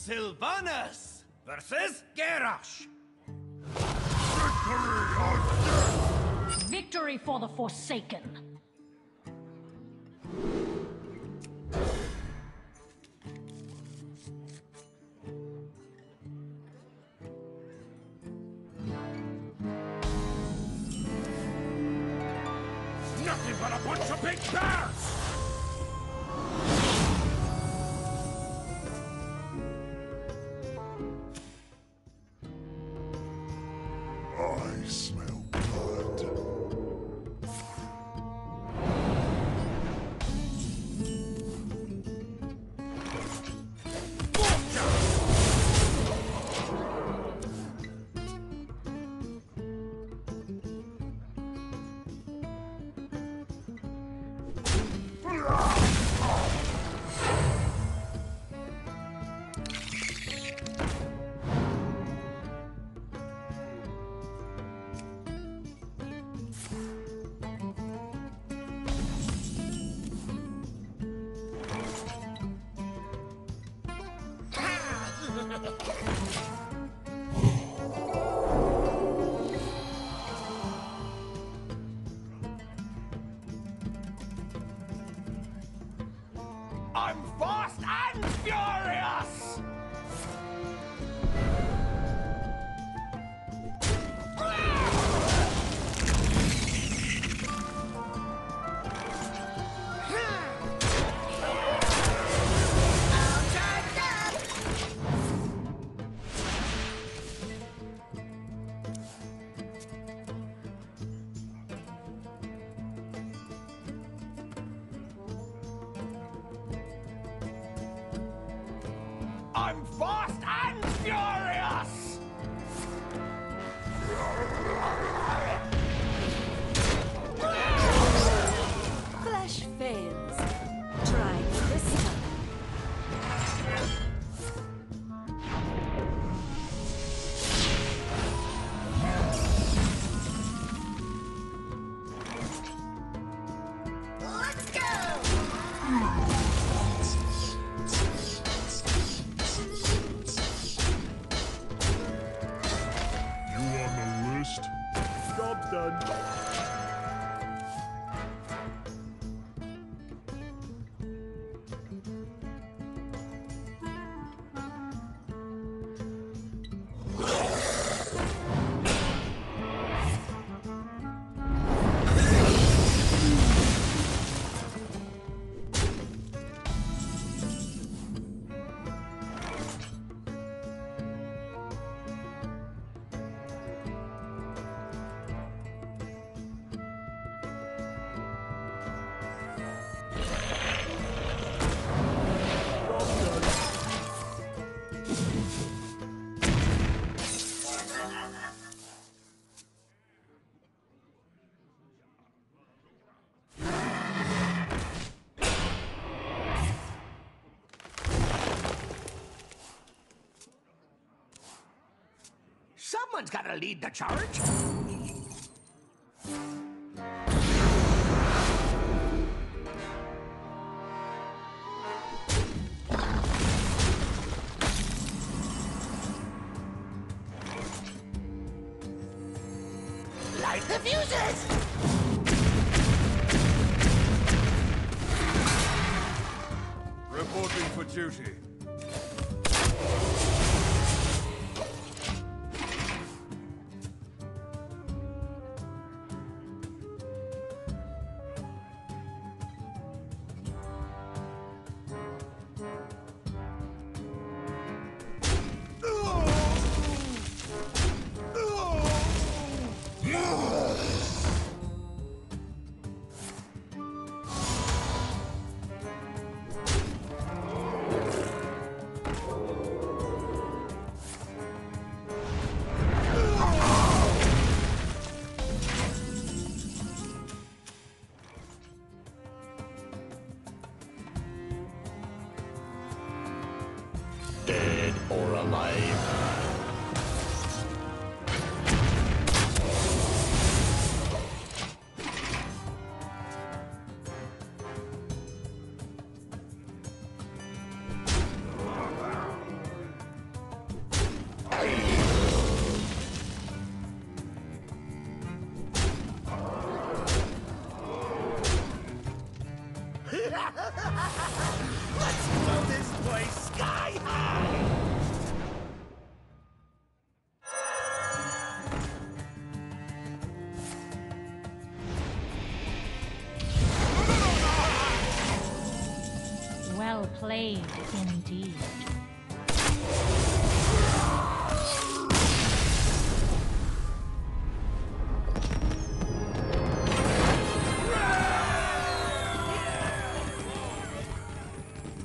Sylvanas versus Garrosh. Victory for the Forsaken. Nothing but a bunch of big bears! I I'm fast and I'm done. Someone's gotta lead the charge. Light the fuses! Reporting for duty. or alive. Let's blow this place sky high! acclaimed indeed.